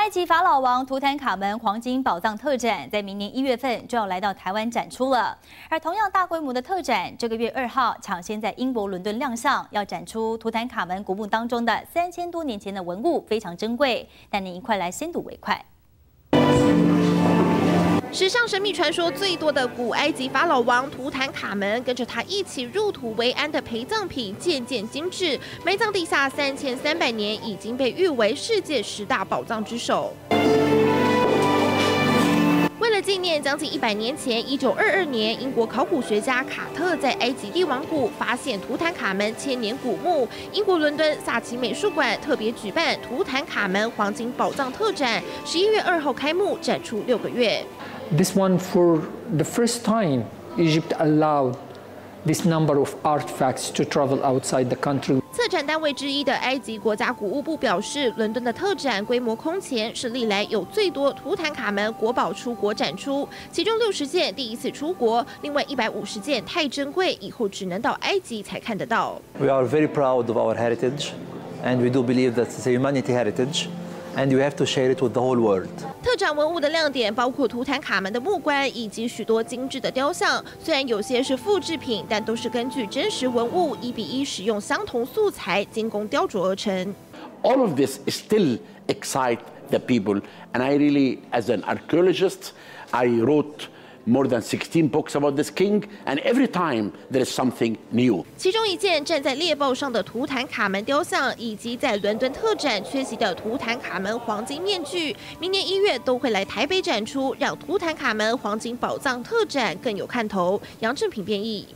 埃及法老王图坦卡门黄金宝藏特展在明年一月份就要来到台湾展出了。而同样大规模的特展，这个月二号抢先在英国伦敦亮相，要展出图坦卡门古墓当中的三千多年前的文物，非常珍贵。带您一块来先睹为快。史上神秘传说最多的古埃及法老王图坦卡门，跟着他一起入土为安的陪葬品渐渐精致，埋葬地下三千三百年，已经被誉为世界十大宝藏之首。为了纪念将近一百年前，一九二二年，英国考古学家卡特在埃及帝王谷发现图坦卡门千年古墓，英国伦敦萨奇美术馆特别举办图坦卡门黄金宝藏特展，十一月二号开幕，展出六个月。This one, for the first time, Egypt allowed this number of artifacts to travel outside the country. 策展单位之一的埃及国家古物部表示，伦敦的特展规模空前，是历来有最多图坦卡门国宝出国展出，其中六十件第一次出国，另外一百五十件太珍贵，以后只能到埃及才看得到。We are very proud of our heritage, and we do believe that it's a humanity heritage. And you have to share it with the whole world. 特展文物的亮点包括图坦卡门的木棺以及许多精致的雕像，虽然有些是复制品，但都是根据真实文物一比一使用相同素材精工雕琢而成。All of this still excite the people, and I really, as an archaeologist, I wrote. More than 16 books about this king, and every time there is something new. 其中一件站在猎豹上的图坦卡门雕像，以及在伦敦特展缺席的图坦卡门黄金面具，明年一月都会来台北展出，让图坦卡门黄金宝藏特展更有看头。杨正平编译。